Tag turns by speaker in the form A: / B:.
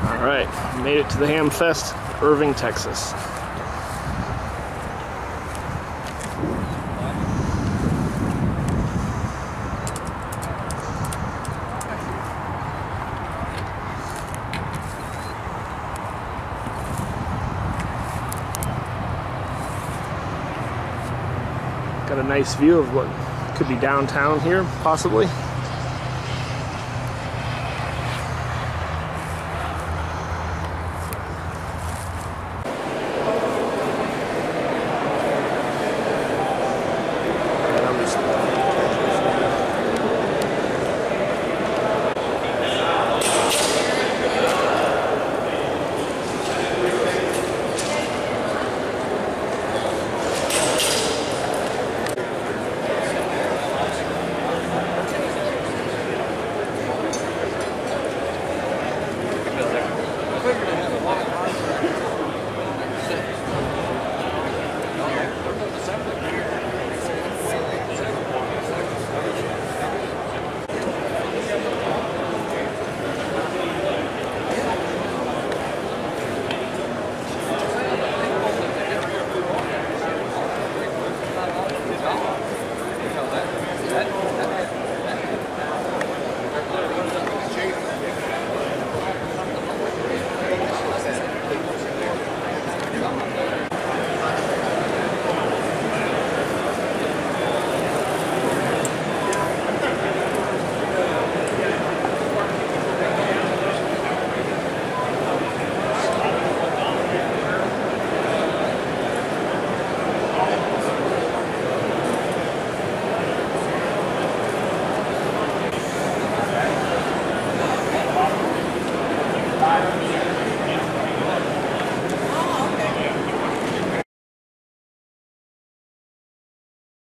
A: All right, made it to the Ham Fest, Irving, Texas. Got a nice view of what could be downtown here, possibly. Aye.